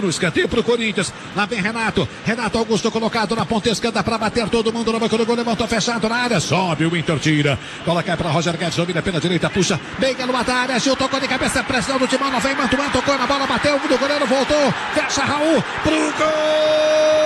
No escanteio para o Corinthians. Lá vem Renato. Renato Augusto colocado na ponta esquerda para bater todo mundo no banco do gol. Levantou fechado na área. Sobe o Inter tira. Coloca para Roger Guedes. Domina pela direita. Puxa. Bem no da área. Gil tocou de cabeça. Pressão do Timão. Lá vem Mantuan. Tocou na bola. Bateu. O goleiro voltou. Fecha Raul. Pro gol.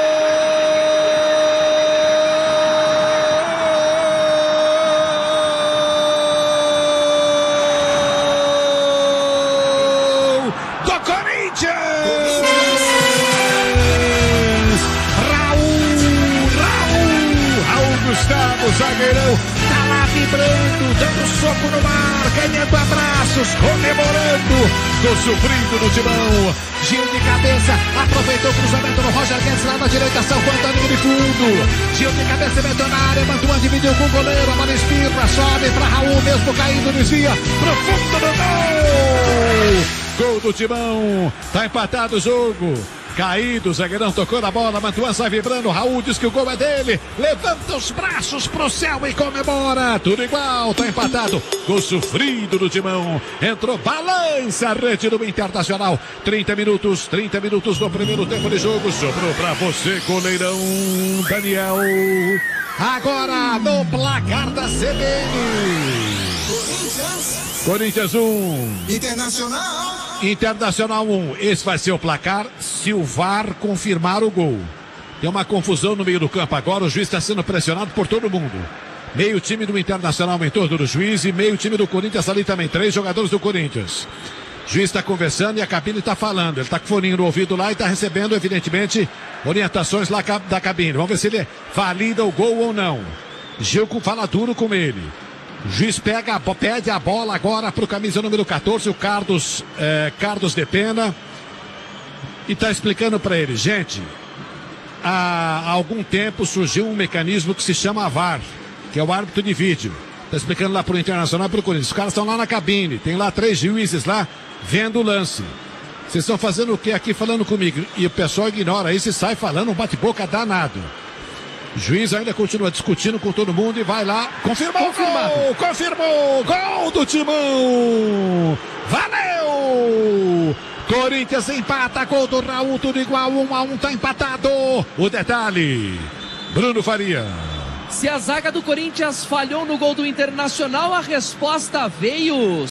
Gustavo, zagueirão, tá lá vibrando, dando soco no mar, ganhando abraços, comemorando, gol sofrido no timão, Gil de cabeça, aproveitou o cruzamento no Roger Guedes lá na direita, salvando a linha de fundo, Gil de cabeça meteu na área, Mantuan dividiu com o goleiro, a bola espirra, sobe pra Raul, mesmo caindo, desvia, pro fundo do gol! Gol do Timão. Tá empatado o jogo. Caído, o zagueirão tocou na bola, Mantuan sai vibrando, Raul diz que o gol é dele, levanta os braços pro céu e comemora, tudo igual, tá empatado, gol sofrido do Timão, entrou, balança a rede do Internacional, 30 minutos, 30 minutos no primeiro tempo de jogo, sobrou pra você, goleirão Daniel, agora no placar da CBN. Corinthians. 1. Internacional. Internacional 1. Esse vai ser o placar se o VAR confirmar o gol. Tem uma confusão no meio do campo agora. O juiz está sendo pressionado por todo mundo. Meio time do Internacional em torno do juiz e meio time do Corinthians ali também. Três jogadores do Corinthians. Juiz está conversando e a cabine está falando. Ele está com o foninho no ouvido lá e está recebendo, evidentemente, orientações lá da cabine. Vamos ver se ele valida o gol ou não. Gilco fala duro com ele. Juiz pega, pede a bola agora para o camisa número 14, o Carlos, é, Carlos de Pena. E está explicando para ele, gente, há algum tempo surgiu um mecanismo que se chama VAR, que é o árbitro de vídeo. Está explicando lá para o Internacional e para o Corinthians. Os caras estão lá na cabine, tem lá três juízes lá vendo o lance. Vocês estão fazendo o que aqui falando comigo? E o pessoal ignora isso e sai falando um bate-boca danado. O juiz ainda continua discutindo com todo mundo e vai lá. Confirmou Confirmado. gol! Confirmou! Gol do Timão! Valeu! Corinthians empata, gol do Raul, tudo igual, um a um, tá empatado. O detalhe, Bruno Faria. Se a zaga do Corinthians falhou no gol do Internacional, a resposta veio